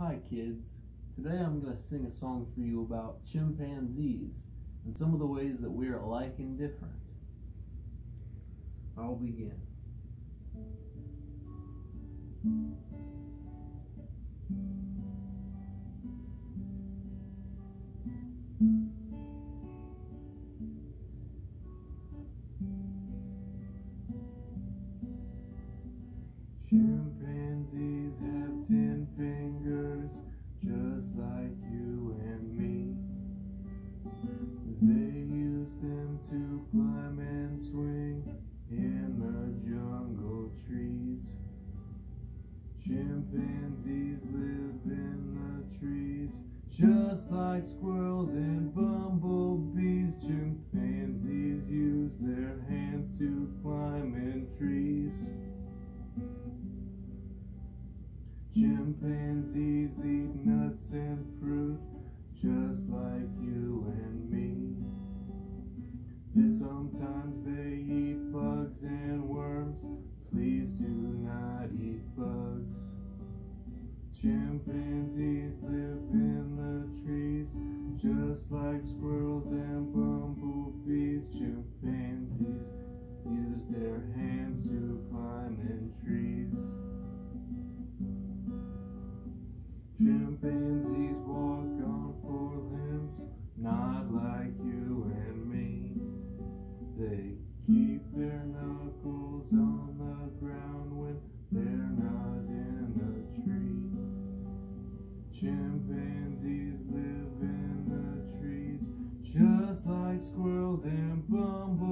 Hi kids. Today I'm going to sing a song for you about chimpanzees and some of the ways that we are alike and different. I'll begin. Chimpanzees have ten fingers, Use them to climb and swing in the jungle trees. Chimpanzees live in the trees, just like squirrels and bumblebees. Chimpanzees use their hands to climb in trees. Chimpanzees eat nuts and fruit Then sometimes they eat bugs and worms. Please do not eat bugs. Chimpanzees live in the trees just like squirrels and bumblebees. They keep their knuckles on the ground when they're not in a tree. Chimpanzees live in the trees, just like squirrels and bumblebees.